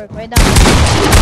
work. Wait.